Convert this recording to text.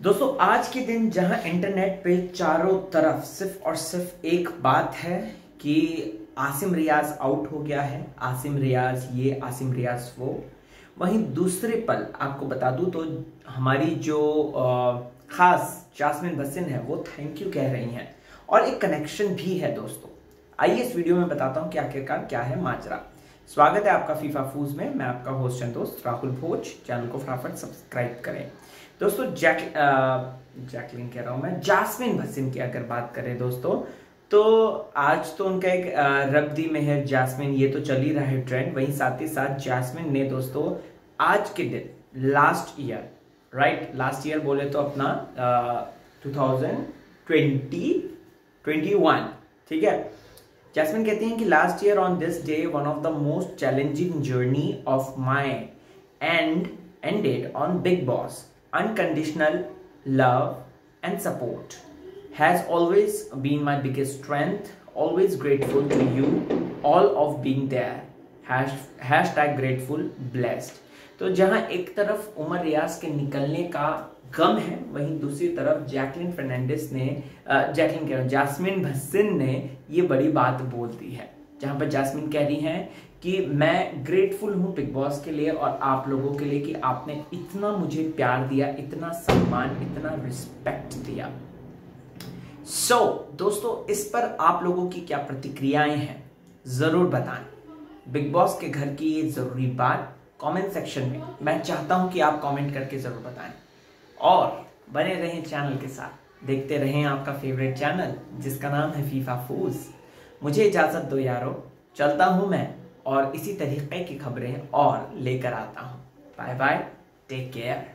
दोस्तों, आज के दिन जहाँ इंटरनेट पे चारों तरफ़ सिर्फ़ और सिर्फ़ एक बात है कि आसिम रियाज आउट हो गया है। आसिम रियाज ये, आसिम रियाज वो। वहीं दूसरे पल आपको बता दूँ तो हमारी जो खास जासमिन भसिन है, वो थैंक यू कह रही हैं। और एक कनेक्शन भी है दोस्तों। आइए इस वीडियो में बताता हूँ कि आखिरकार क्या है माजरा। स्वागत है आपका फीफा फूज में। मैं आपका होस्ट एंड दोस्त राहुल भोज। चैनल को फटाफट सब्सक्राइब करें। दोस्तों जैक जैकलिन कह रहा हूँ मैं। जासमिन भसिन की अगर बात करें दोस्तों तो आज तो उनका एक रब्दी में है जासमिन ये तो चल ही रहा है ट्रेंड वहीं साथ ही साथ जासमिन ने दोस्तों, आज के दिन last year right last year बोले तो अपना two thousand twenty twenty one ठीक है? जैसमिन कहती हैं कि last year on this day one of the most challenging journey of my and ended on Bigg Boss unconditional love and support has always been my biggest strength always grateful to you all of being there hashtag grateful blessed तो जहाँ एक तरफ़ उमर रियाज के निकलने का गम है वहीं दूसरी तरफ़ जैकलिन फर्नांडिस ने जैकलिन कह रहा जासमिन भसिन ने ये बड़ी बात बोल दी है। जहाँ पर जासमिन कह रही हैं कि मैं ग्रेटफुल हूँ बिग बॉस के लिए और आप लोगों के लिए कि आपने इतना मुझे प्यार दिया इतना सम्मान इतना रिस्पेक्ट दिया। सो so, दोस्तों इस पर आप लोगों की क्या प्रतिक्रियाएँ हैं? ज़रूर बताएँ। बिग बॉस के घर की ये ज़रूरी बात कमेंट सेक्शन में मैं चाहता हूँ कि आप कमेंट करके ज़रूर बताएँ। और बने रहें चैनल के साथ। देखते रहें आपका फेवरेट चैनल जिसका नाम है फीफा फूज मुझे इजाज़त दो यारो। चलता हूँ मैं, और इसी तरीके की खबरें और लेकर आता हूँ। Bye bye take care